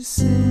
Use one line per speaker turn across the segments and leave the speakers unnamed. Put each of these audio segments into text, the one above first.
chasing.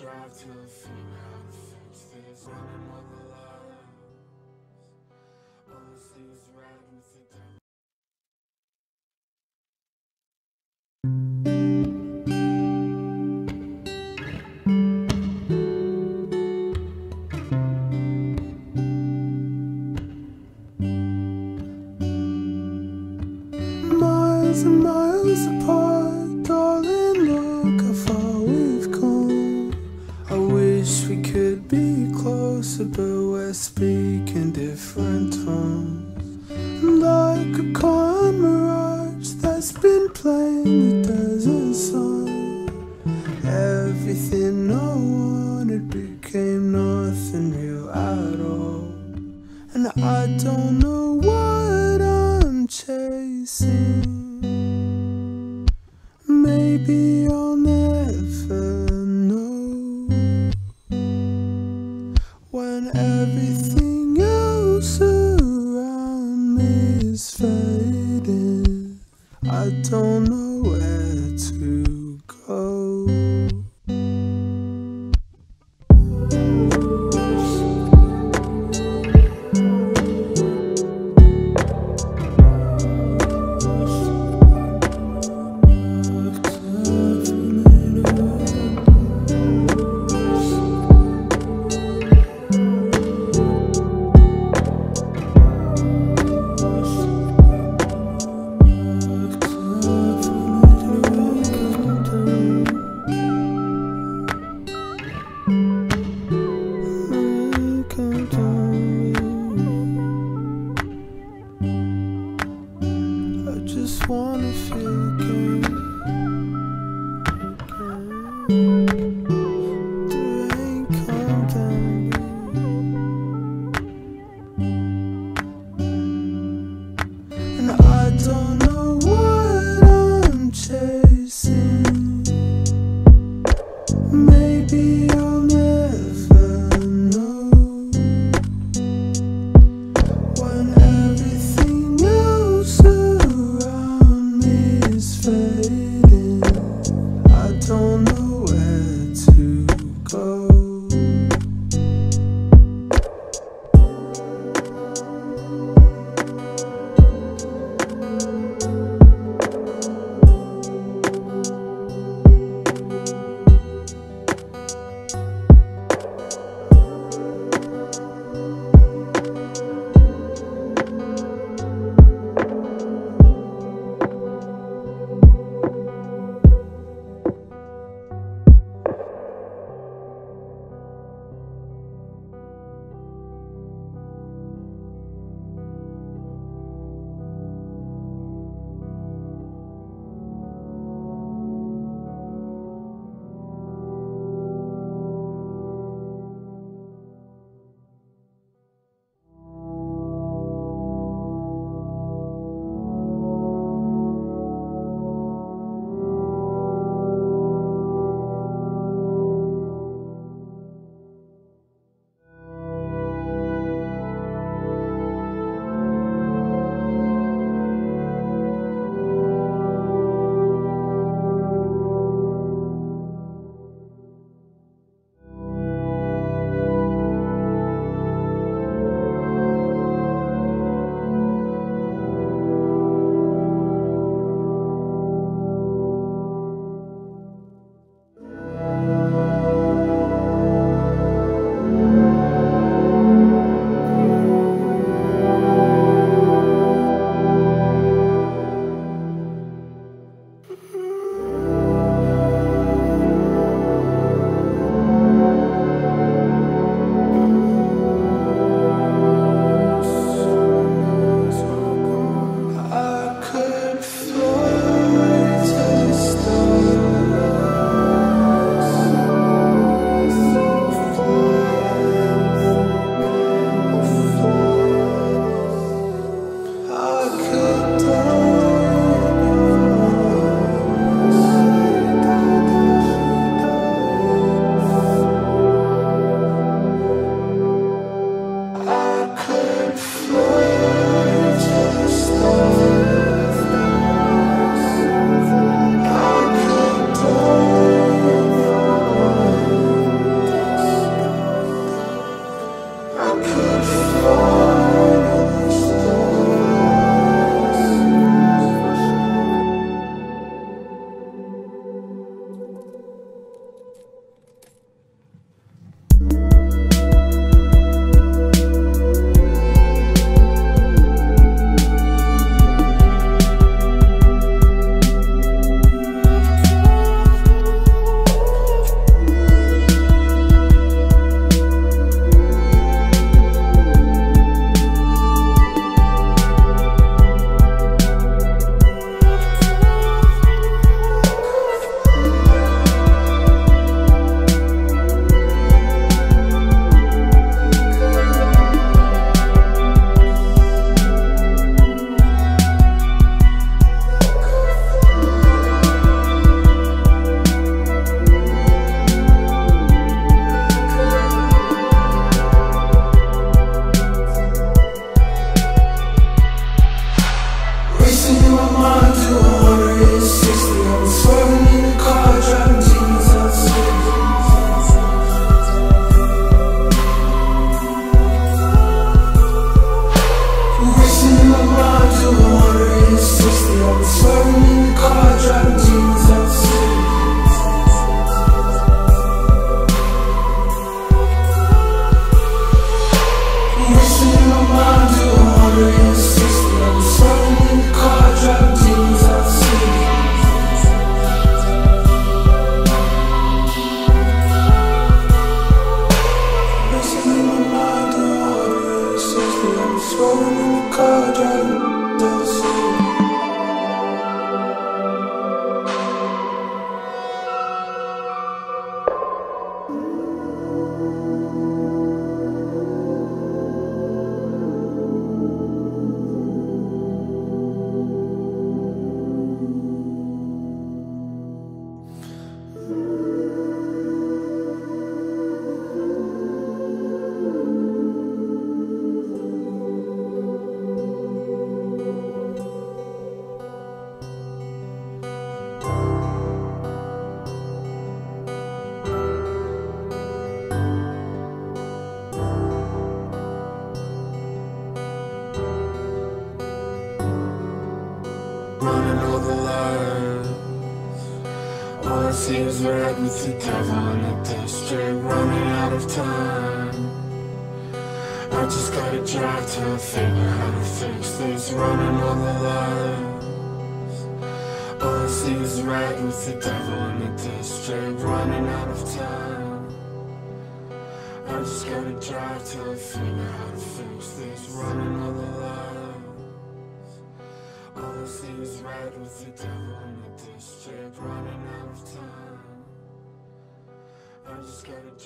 Drive to how to fix this, running chasing.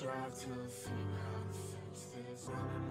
Drive to how to fix this. Running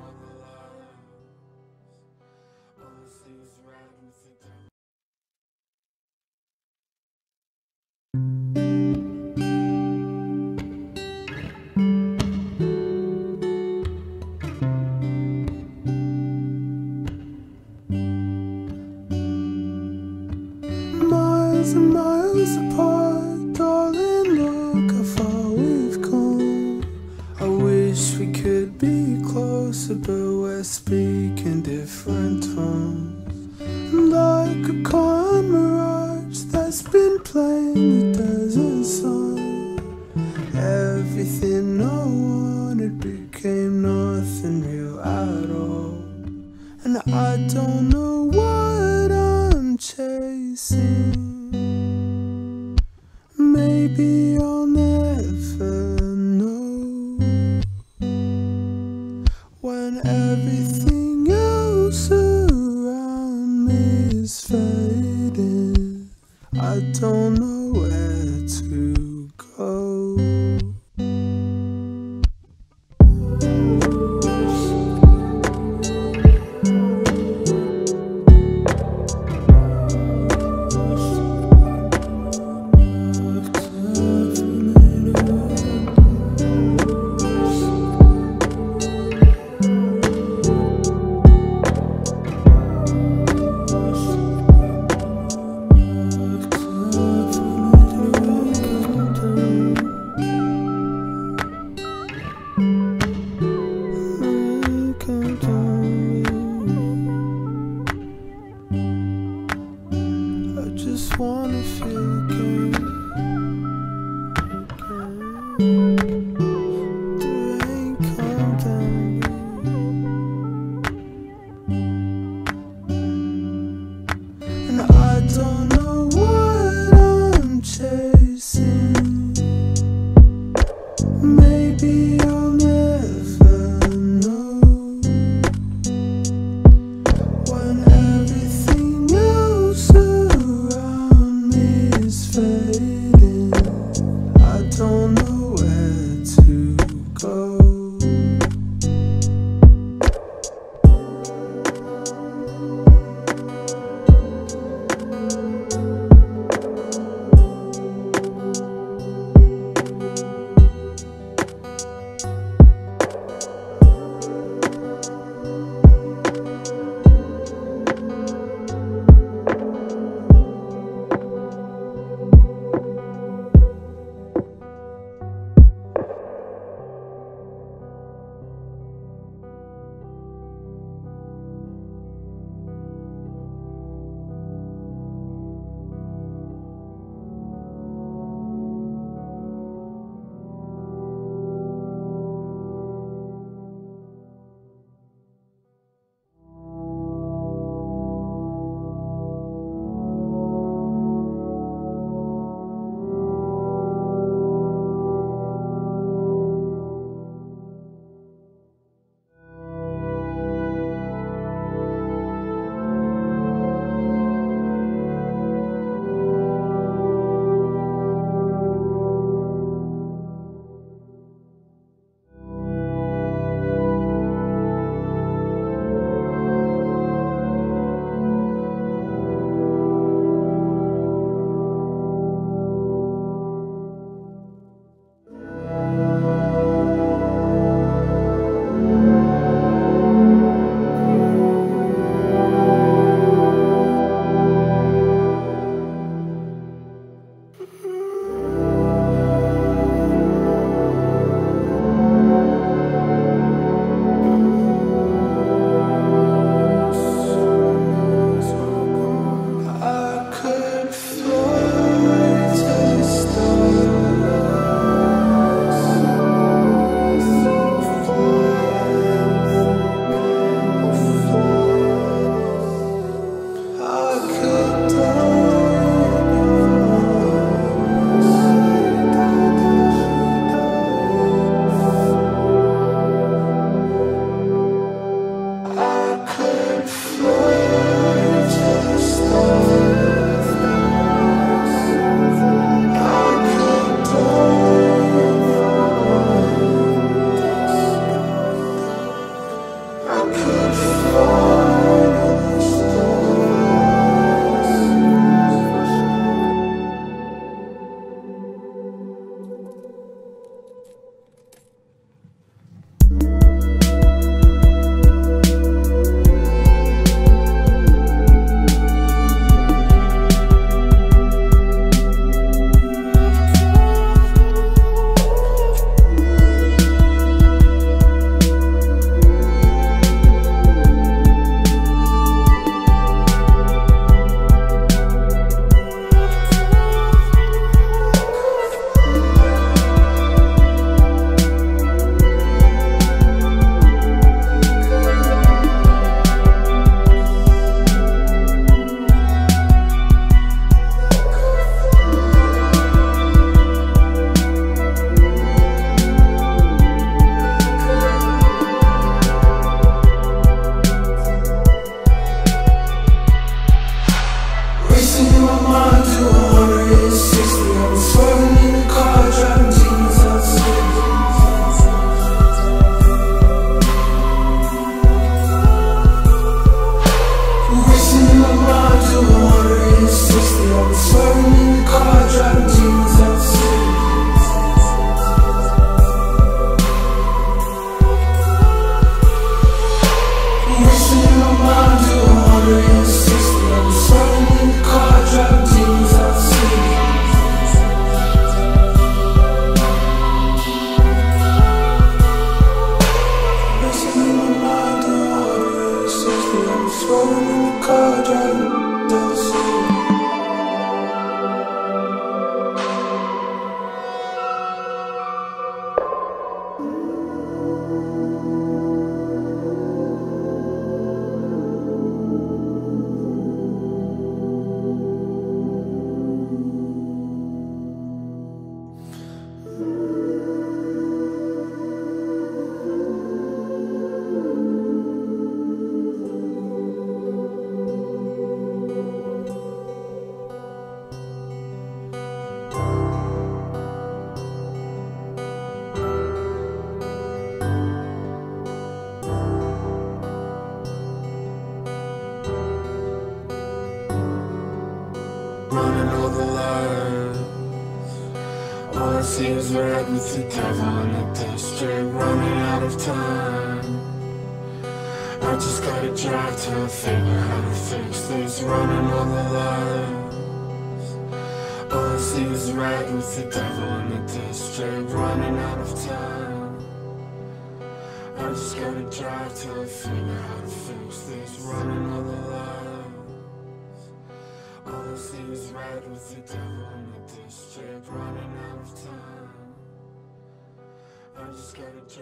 chasing.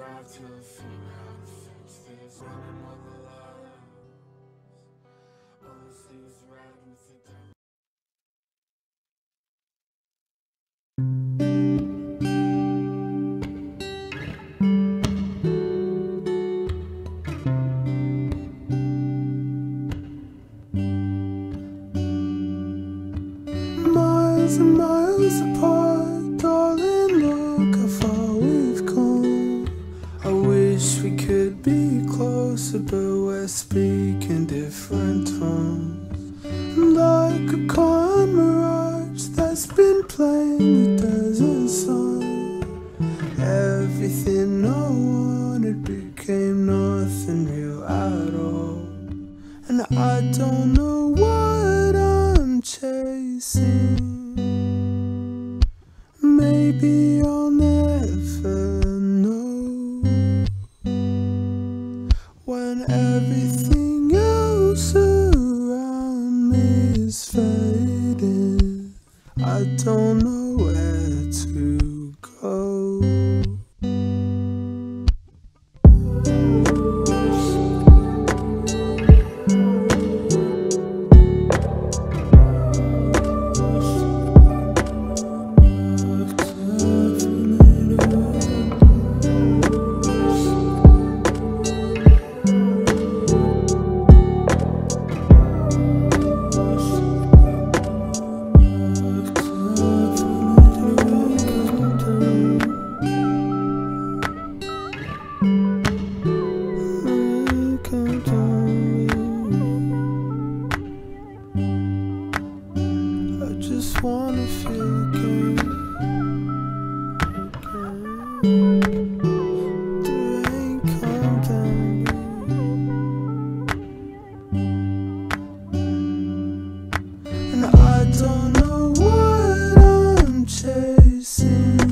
drive to the female, running all the lies, all the
things. listen.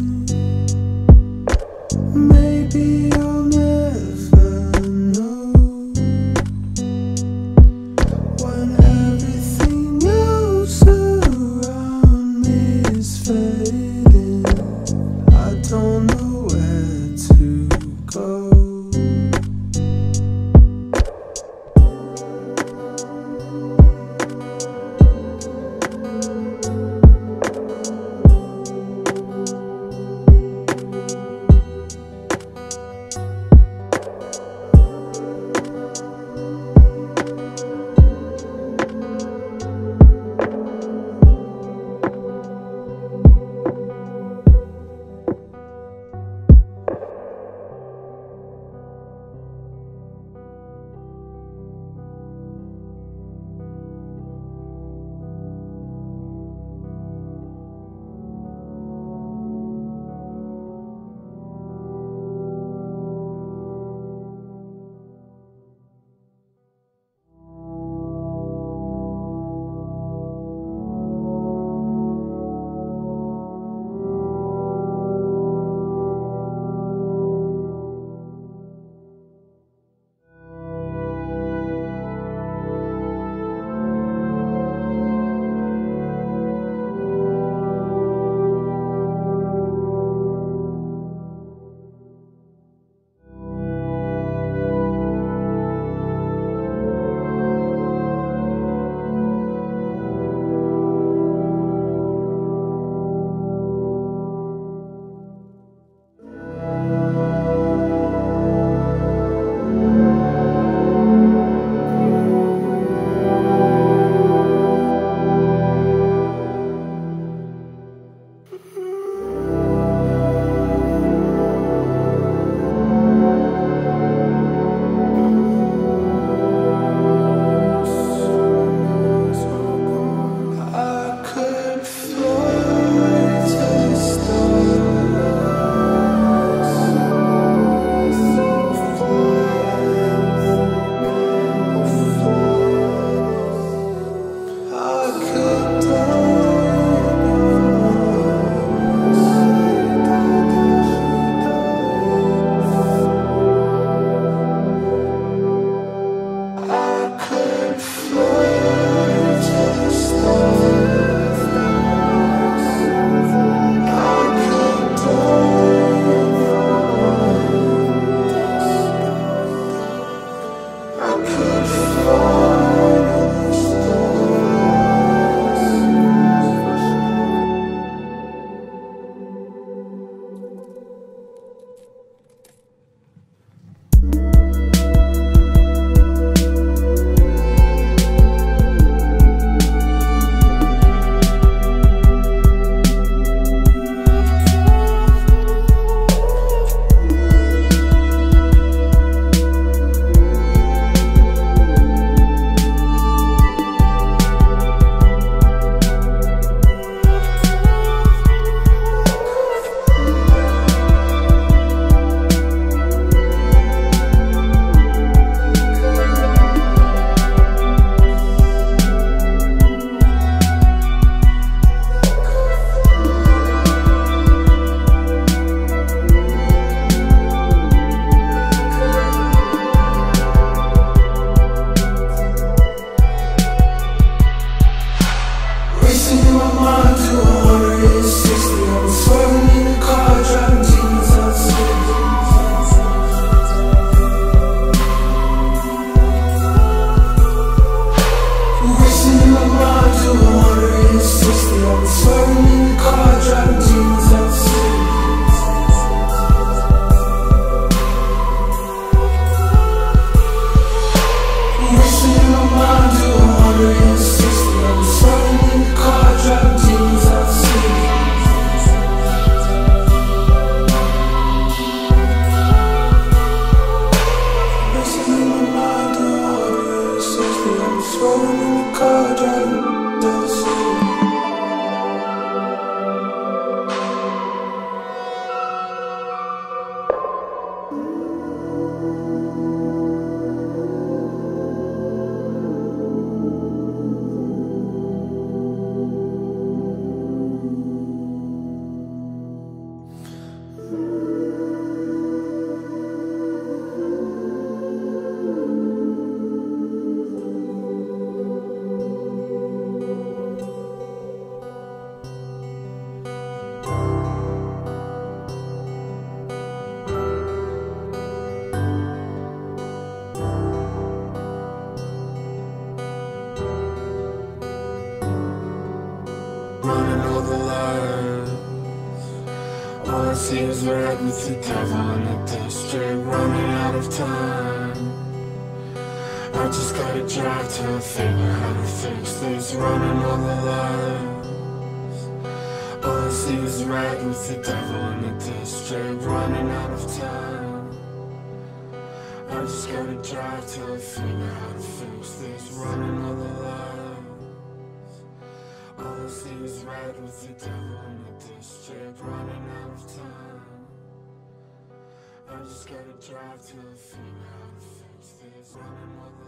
I
figure out to fix this, running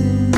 chasing.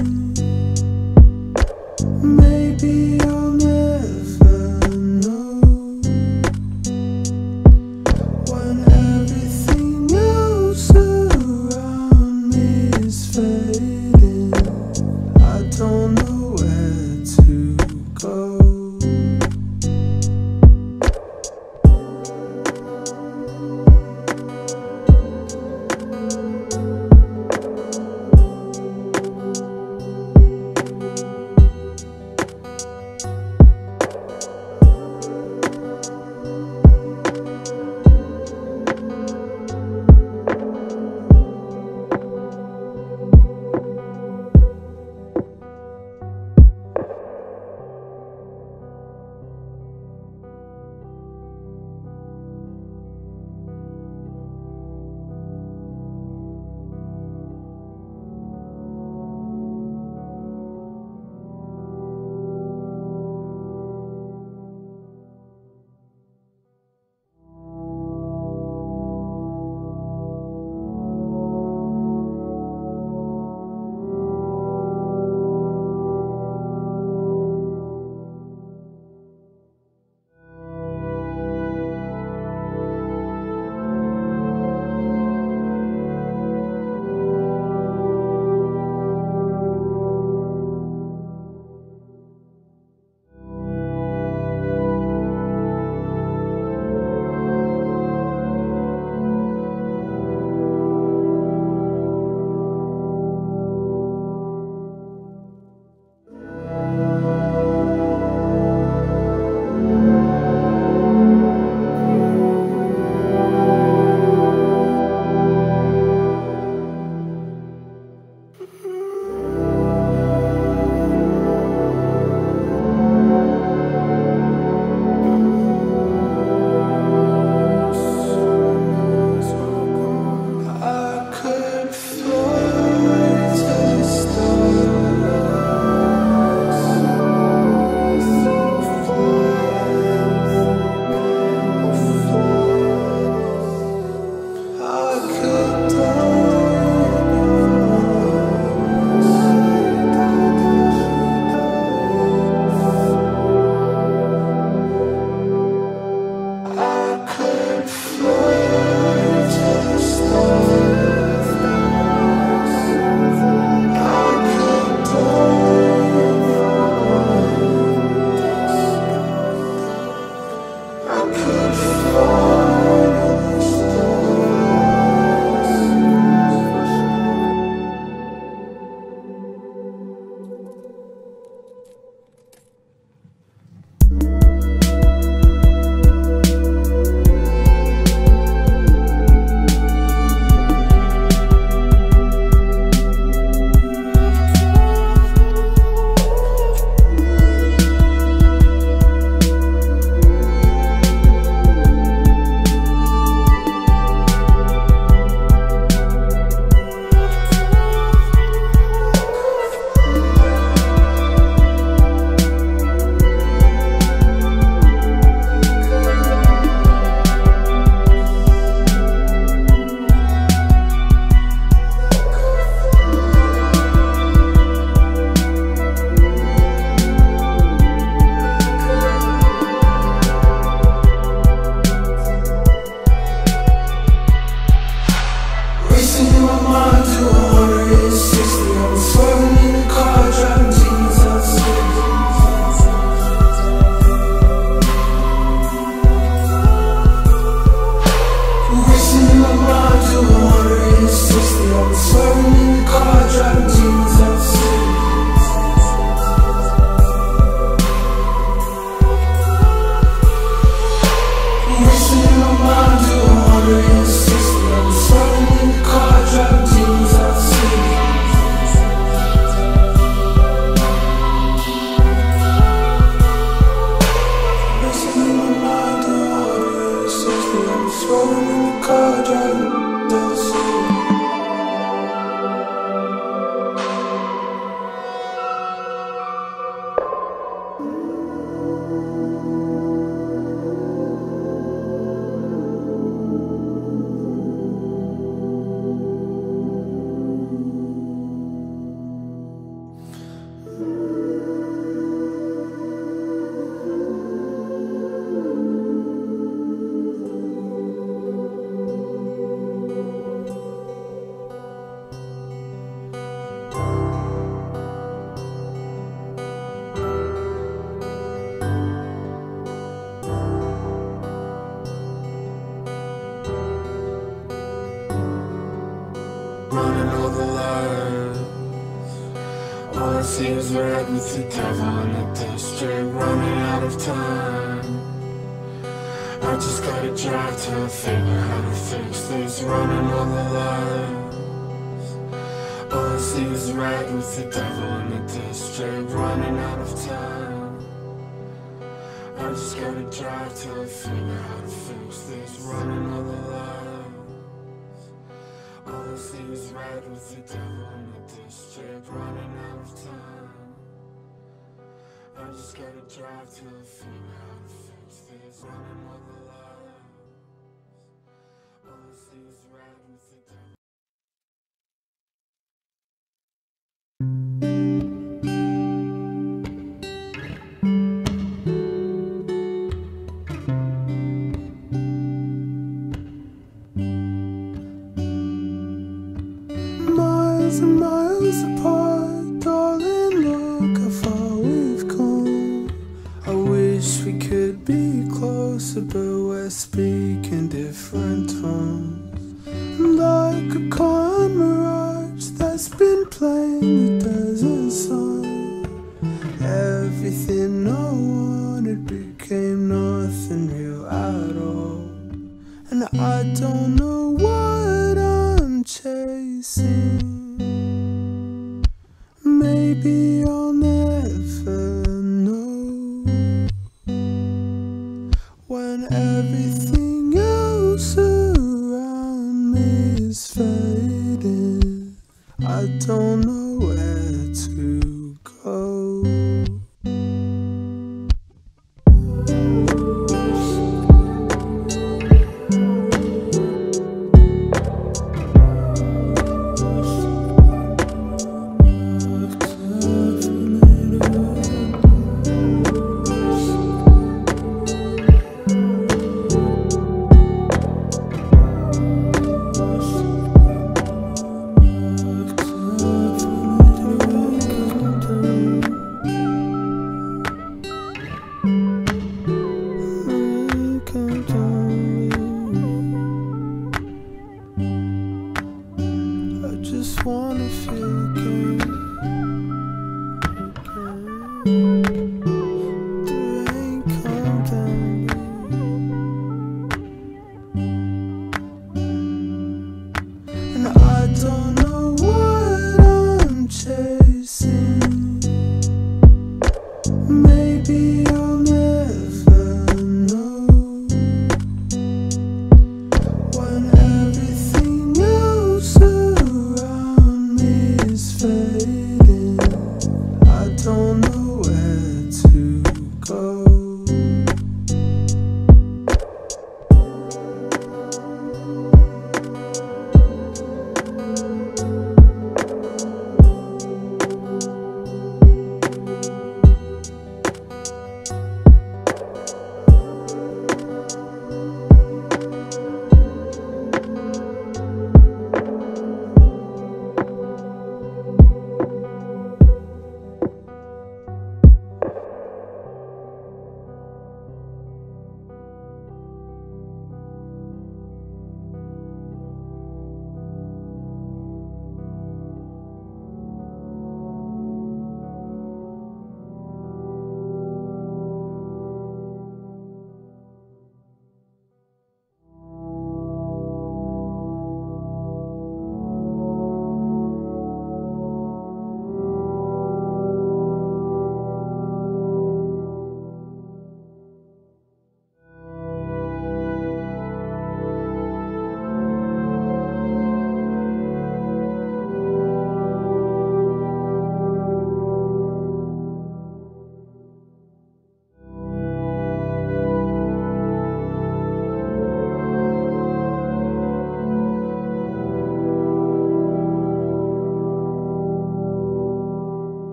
drive to the
female senses. Chasing.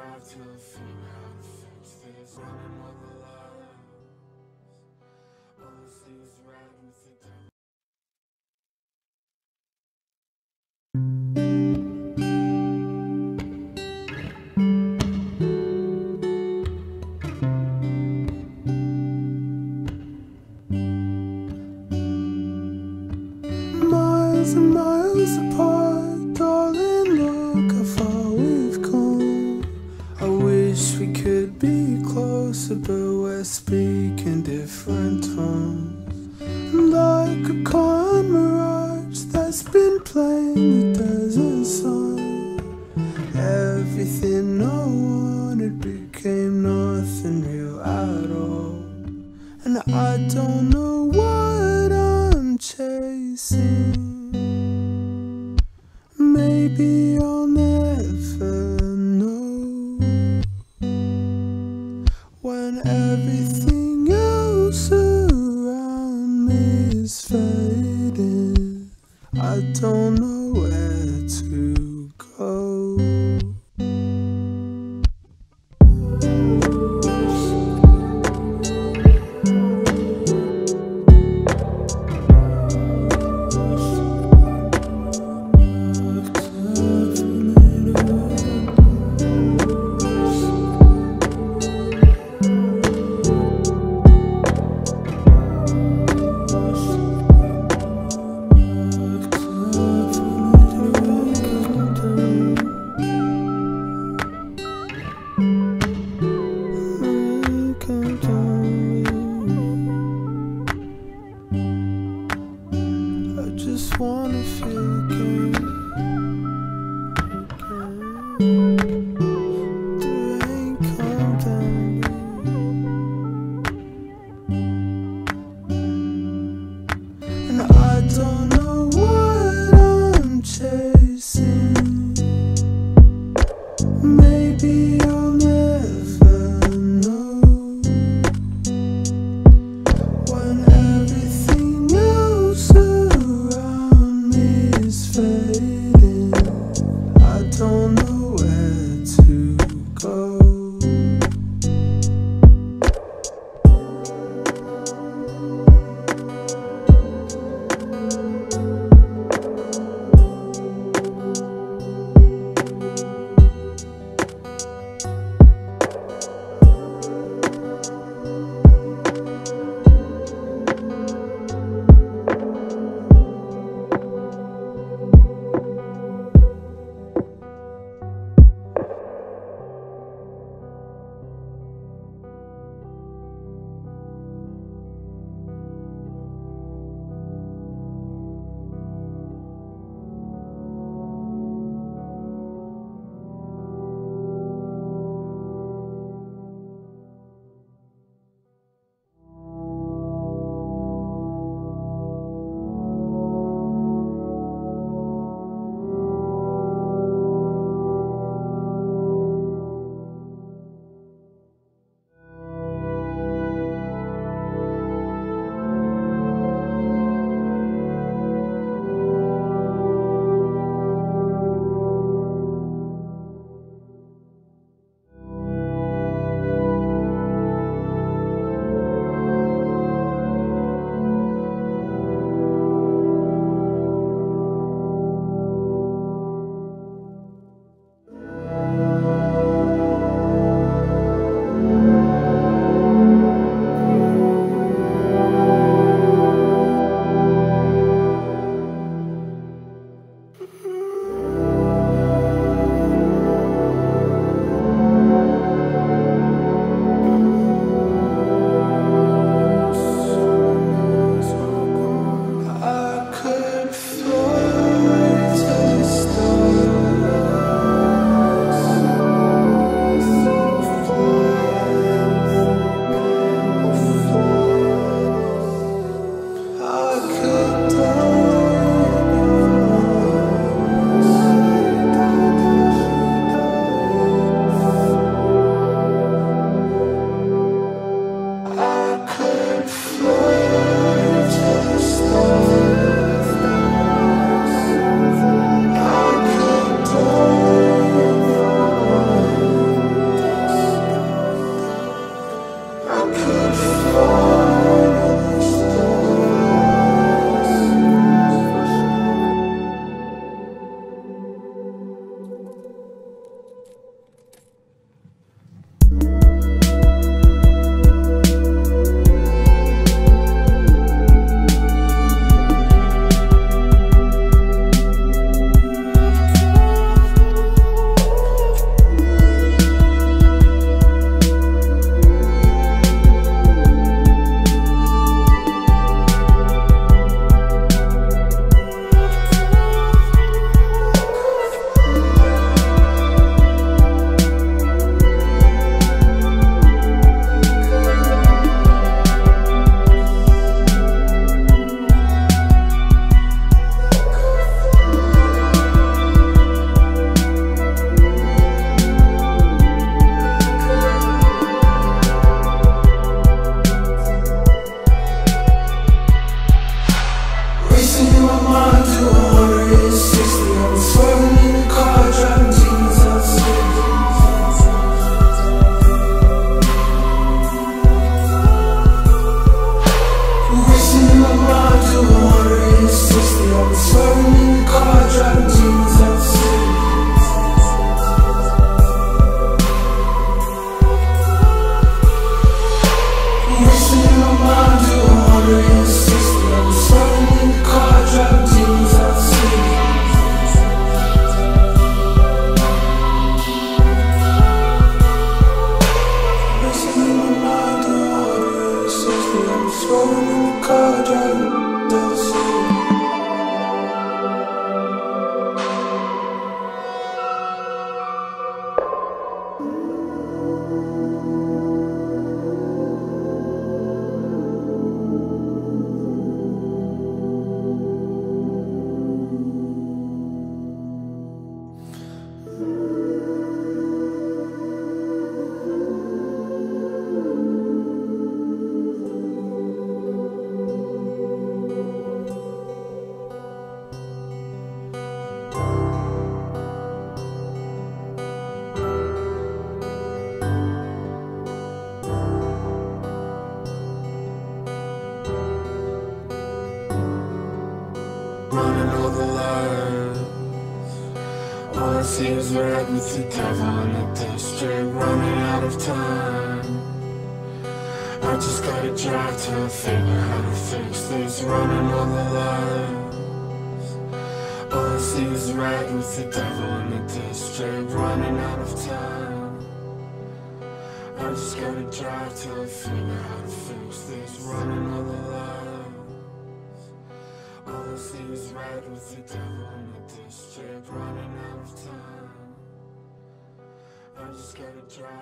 drive to
a
female fix this. Running all the lies. All the things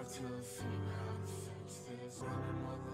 to fix this, running all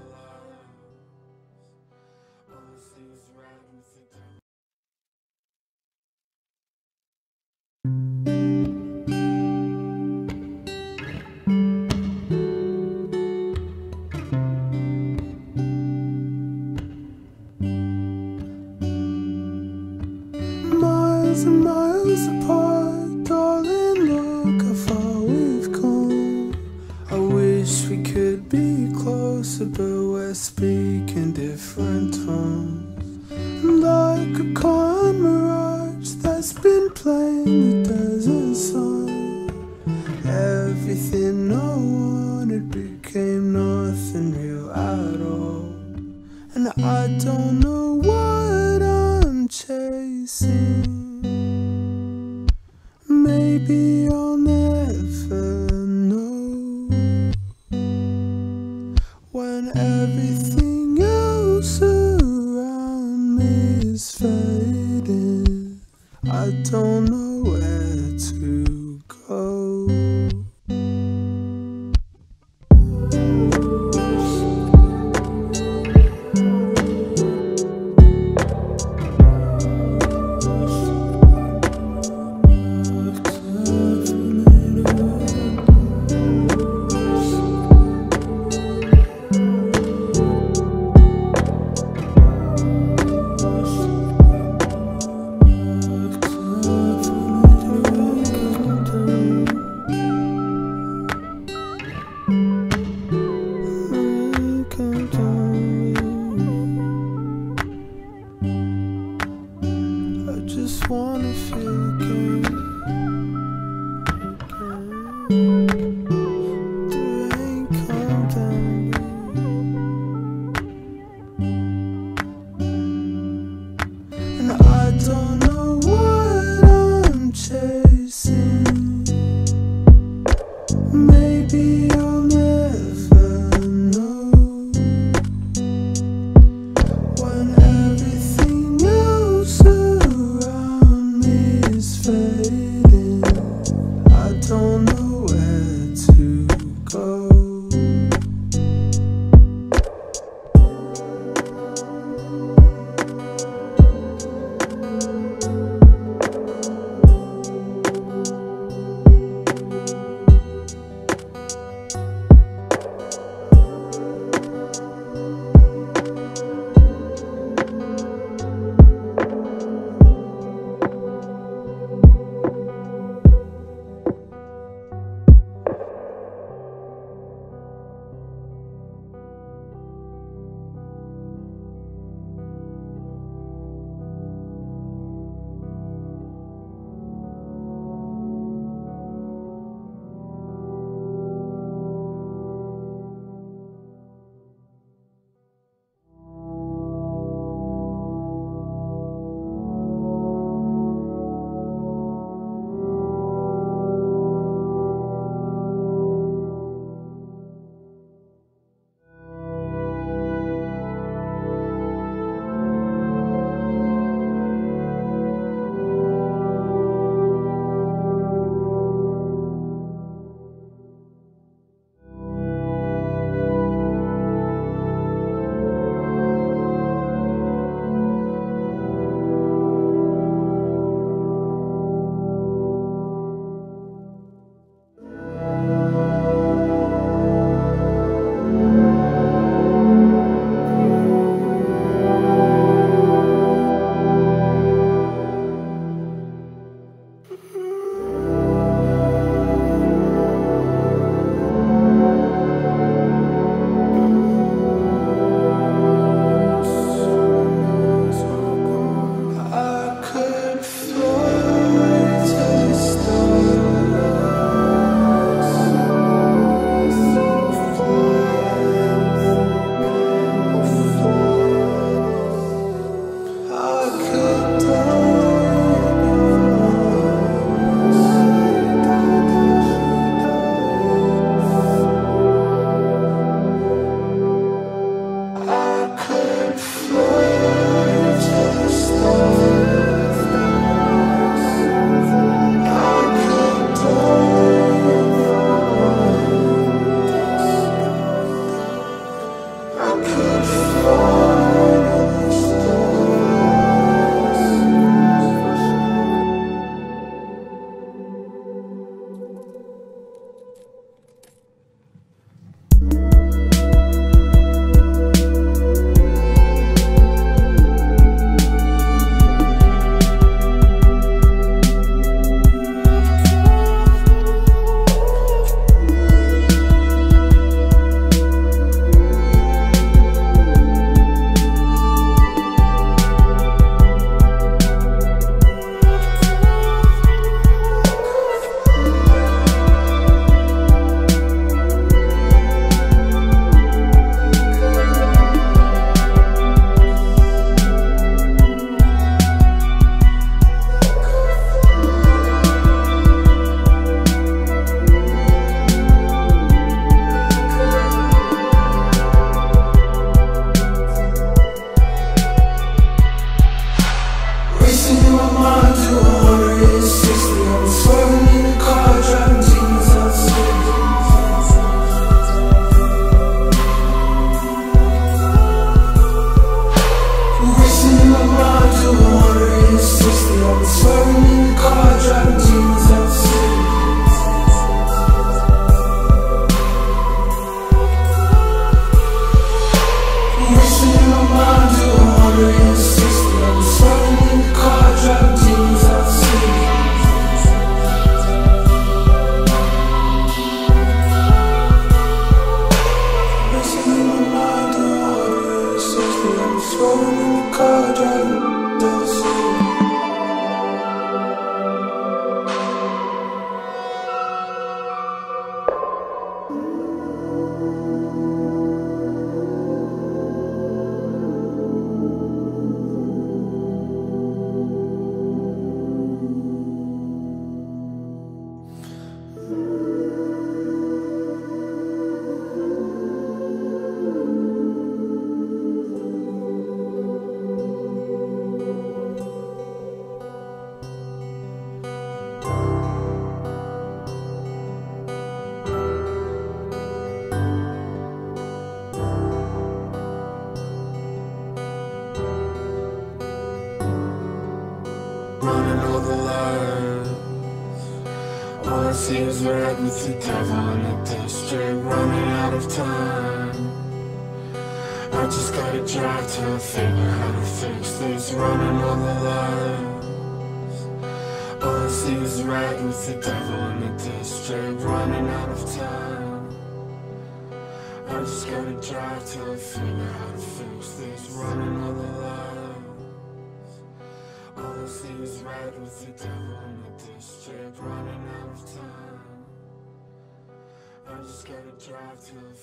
drive to
a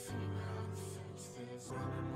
out to fix this. Running